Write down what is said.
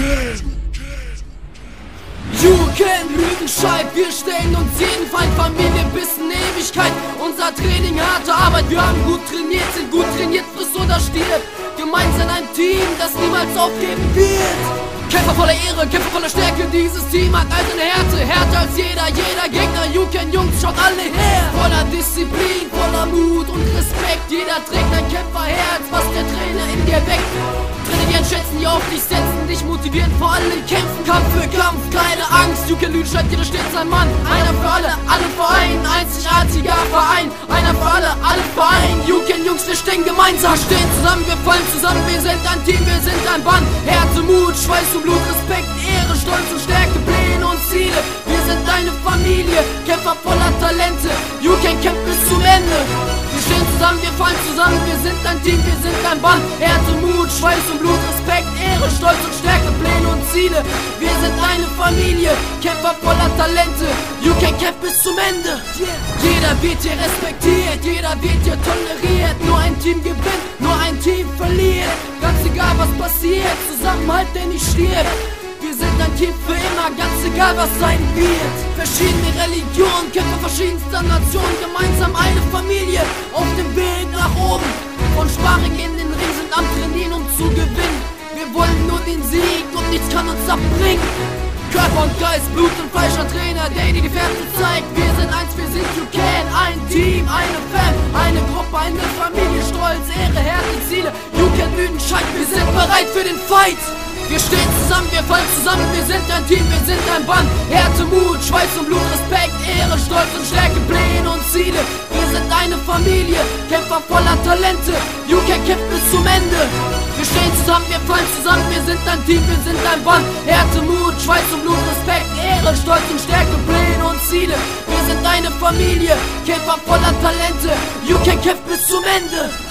can. You can Rüdenscheid, wir stellen uns jeden Feind, Familie bis in Ewigkeit. Unser Training, harte Arbeit, wir haben gut trainiert, sind gut trainiert, friss oder stirb. Gemeinsam ein Team, das niemals aufgeben wird. Kämpfer voller Ehre, Kämpfer voller Stärke, dieses Team hat also eine Härte, härter als jeder, jeder Gegner, You Jungs, schaut alle her! Voller Disziplin, voller Mut und Respekt, jeder trägt ein Kämpferherz, was der Trainer in dir weckt. Trainer, die schätzen, die auf dich setzen, dich motivieren vor allen Kämpfen, Kampf für Kampf, keine Angst. You can Lüdenscheid, jeder steht sein Mann. Einer für alle, alle Verein, einzigartiger Verein. Einer für alle, alle Verein. You can Jungs, wir stehen gemeinsam. Stehen zusammen, wir fallen zusammen, wir sind ein Team, wir sind ein Band. Härte, Mut, Schweiß und Blut, Respekt, Ehre, Stolz und Stärke, Pläne und Ziele. Wir sind eine Familie, Kämpfer voller Talente. You can camp bis zum Ende. Stehen zusammen, wir fallen zusammen, wir sind ein Team, wir sind ein Band. Härte, Mut, Schweiß und Blut, Respekt, Ehre, Stolz und Stärke, Pläne und Ziele. Wir sind eine Familie, Kämpfer voller Talente. You can camp bis zum Ende. Jeder wird hier respektiert, jeder wird hier toleriert. Nur ein Team gewinnt, nur ein Team verliert. Ganz egal was passiert, Zusammenhalt, der nicht stirbt. Wir sind ein Team für immer, ganz egal was sein wird. Verschiedene Religionen, Kämpfer verschiedenster Nationen, gemeinsam eine den Sieg und nichts kann uns abbringen. Körper und Geist, Blut und Fleisch, ein Trainer, der dir die Ferne zeigt. Wir sind eins, wir sind You Can, ein Team, eine Fan, eine Gruppe, eine Familie, Stolz, Ehre, Härte, Ziele. You Can Lüdenscheid, wir sind bereit für den Fight. Wir stehen zusammen, wir fallen zusammen, wir sind ein Team, wir sind ein Band. Härte, Mut, Schweiß und Blut, Respekt, Ehre, Stolz und Stärke, Pläne und Ziele. Wir sind eine Familie, Kämpfer voller Talente. You Can kämpft. Wir stehen zusammen, wir fallen zusammen, wir sind ein Team, wir sind ein Band. Härte, Mut, Schweiß und Blut, Respekt, Ehre, Stolz und Stärke, Pläne und Ziele. Wir sind eine Familie, Kämpfer voller Talente. You Can kämpft bis zum Ende.